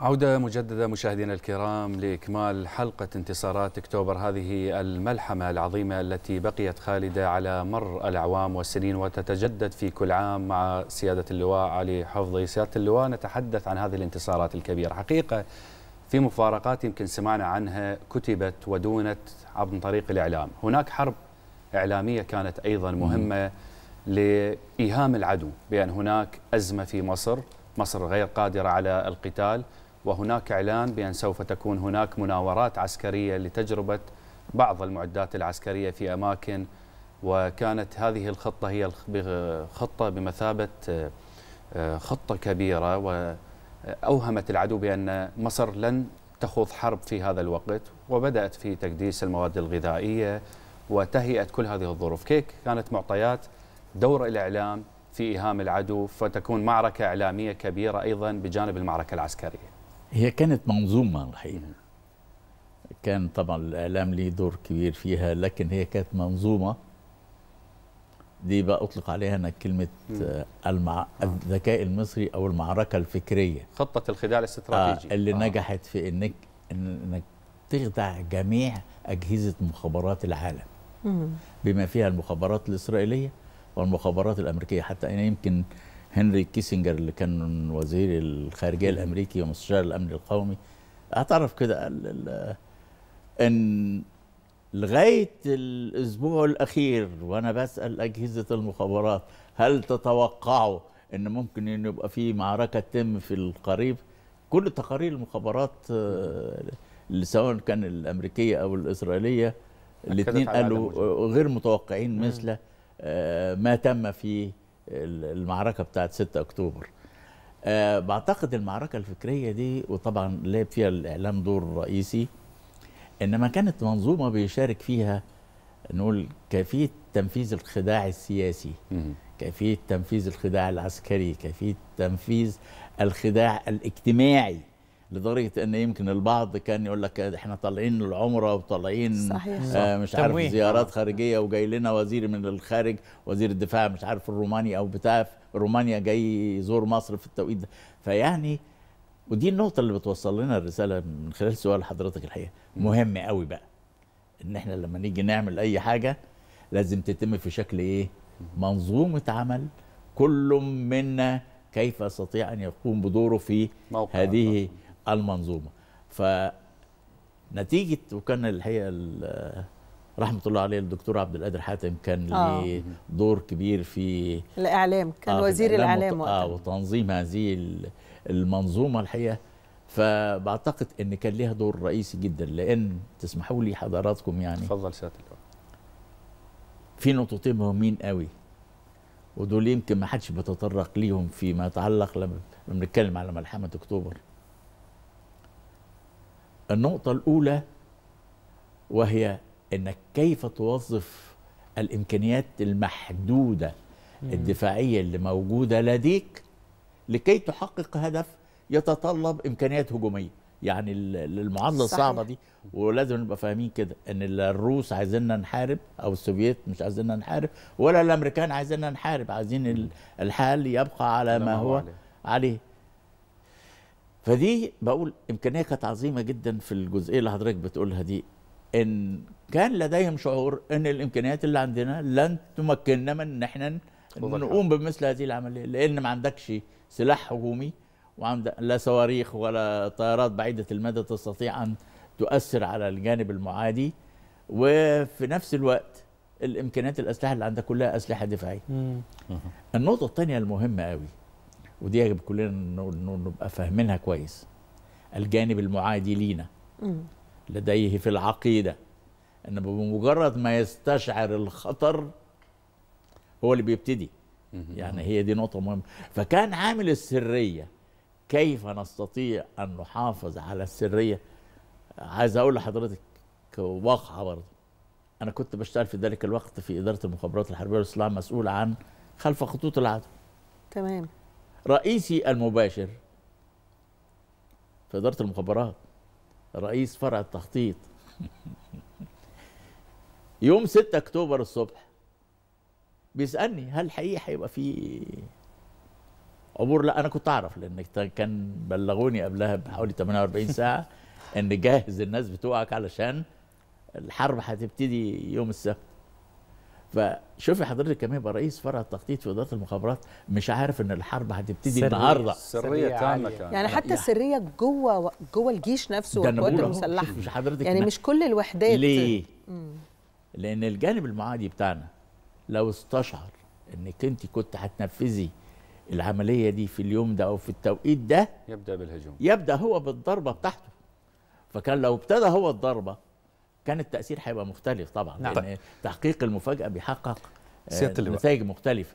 عودة مجددة مشاهدينا الكرام لإكمال حلقة انتصارات أكتوبر. هذه الملحمة العظيمة التي بقيت خالدة على مر الأعوام والسنين وتتجدد في كل عام مع سيادة اللواء علي حفظي. سيادة اللواء نتحدث عن هذه الانتصارات الكبيرة. حقيقة في مفارقات يمكن سمعنا عنها كتبت ودونت عن طريق الإعلام. هناك حرب إعلامية كانت أيضا مهمة لإيهام العدو بأن هناك أزمة في مصر. مصر غير قادرة على القتال. وهناك إعلان بأن سوف تكون هناك مناورات عسكرية لتجربة بعض المعدات العسكرية في أماكن وكانت هذه الخطة هي خطة بمثابة آه، خطة كبيرة وأوهمت العدو بأن مصر لن تخوض حرب في هذا الوقت وبدأت في تكديس المواد الغذائية وتهيئة كل هذه الظروف. كيف كانت معطيات دور الإعلام في إيهام العدو فتكون معركة إعلامية كبيرة أيضا بجانب المعركة العسكرية؟ هي كانت منظومة الحقيقة. كان طبعا الإعلام ليه دور كبير فيها لكن هي كانت منظومة. دي بقى أطلق عليها أنا كلمة المع... الذكاء المصري أو المعركة الفكرية. خطة الخداع الاستراتيجي. آه اللي آه. نجحت في إنك إنك تخدع جميع أجهزة مخابرات العالم. مم. بما فيها المخابرات الإسرائيلية والمخابرات الأمريكية. حتى أنا يمكن هنري كيسنجر اللي كان وزير الخارجية الأمريكي ومستشار الأمن القومي أعترف كده إن لغاية الأسبوع الأخير وأنا بسأل أجهزة المخابرات هل تتوقعوا إن ممكن إن يبقى في معركة تتم في القريب؟ كل تقارير المخابرات آه، اللي سواء كان الأمريكية أو الإسرائيلية الاثنين قالوا غير متوقعين مثل آه، ما تم في المعركة بتاعت 6 أكتوبر. أه بعتقد المعركة الفكرية دي وطبعا لعب فيها الإعلام دور رئيسي إنما كانت منظومة بيشارك فيها نقول كيفية تنفيذ الخداع السياسي كيفية تنفيذ الخداع العسكري كيفية تنفيذ الخداع الاجتماعي. لدرجة إن يمكن البعض كان يقول لك إحنا طالعين العمرة وطالعين صحيح. آه مش عارف زيارات خارجية وجاي لنا وزير من الخارج وزير الدفاع مش عارف الروماني أو بتاع رومانيا جاي يزور مصر في التوقيت ده. فيعني ودي النقطة اللي بتوصل لنا الرسالة من خلال سؤال حضرتك الحقيقة. مهم قوي بقى إن إحنا لما نيجي نعمل أي حاجة لازم تتم في شكل إيه؟ منظومة عمل. كل منا كيف يستطيع أن يقوم بدوره في هذه المنظومة. فنتيجه وكان الحقيقة رحمة الله عليه الدكتور عبد القادر حاتم كان آه. ليه دور كبير في الإعلام كان آه وزير الإعلام وت... آه وتنظيم هذه المنظومة الحقيقة. فبعتقد إن كان ليها دور رئيسي جدا. لأن تسمحوا لي حضراتكم يعني اتفضل سياده في نقطتين مهمين قوي. ودول يمكن ما حدش بيتطرق ليهم فيما يتعلق لما بنتكلم على ملحمة أكتوبر. النقطة الأولى وهي أنك كيف توظف الإمكانيات المحدودة الدفاعية اللي موجودة لديك لكي تحقق هدف يتطلب إمكانيات هجومية. يعني المعادلة الصعبة دي ولازم نبقى فاهمين كده إن الروس عايزيننا نحارب أو السوفييت مش عايزيننا نحارب ولا الأمريكان عايزيننا نحارب. عايزين الحال يبقى على ما هو عليه. فدي بقول إمكانية كانت عظيمة جدا في الجزئية اللي حضرتك بتقولها دي. إن كان لديهم شعور إن الإمكانيات اللي عندنا لن تمكننا من إن إحنا نقوم بمثل هذه العملية لأن ما عندكش سلاح هجومي وعندك لا صواريخ ولا طيارات بعيدة المدى تستطيع أن تؤثر على الجانب المعادي. وفي نفس الوقت الإمكانيات الأسلحة اللي عندك كلها أسلحة دفاعية. النقطة الثانية المهمة قوي ودي يجب كلنا نبقى فاهمينها كويس. الجانب المعادي لينا. لديه في العقيدة. إن بمجرد ما يستشعر الخطر هو اللي بيبتدي. يعني هي دي نقطة مهمة. فكان عامل السرية. كيف نستطيع أن نحافظ على السرية؟ عايز أقول لحضرتك واقعة برضه. أنا كنت بشتغل في ذلك الوقت في إدارة المخابرات الحربية والسلاح مسؤول عن خلف خطوط العدو. تمام. رئيسي المباشر في إدارة المخابرات رئيس فرع التخطيط. يوم 6 أكتوبر الصبح بيسألني هل حقيقي هيبقى في عبور؟ لا أنا كنت أعرف لأن كان بلغوني قبلها بحوالي 48 ساعة إن جهز الناس بتوعك علشان الحرب هتبتدي يوم السبت. فشوفي حضرتك كمان يبقى رئيس فرع التخطيط في إدارة المخابرات مش عارف إن الحرب هتبتدي. النهارده. سريه تامة. كان يعني حتى يعني- السريه جوه جوه الجيش نفسه والقوات المسلحة. مش حضرتك يعني مش كل الوحدات. ليه؟ لأن الجانب المعادي بتاعنا لو استشعر إنك أنت كنت هتنفذي العملية دي في اليوم ده أو في التوقيت ده يبدأ بالهجوم. يبدأ هو بالضربة بتاعته. فكان لو ابتدى هو الضربة كان التأثير هيبقى مختلف طبعا نعم. لأن تحقيق المفاجأة بيحقق آه،. نتائج مختلفة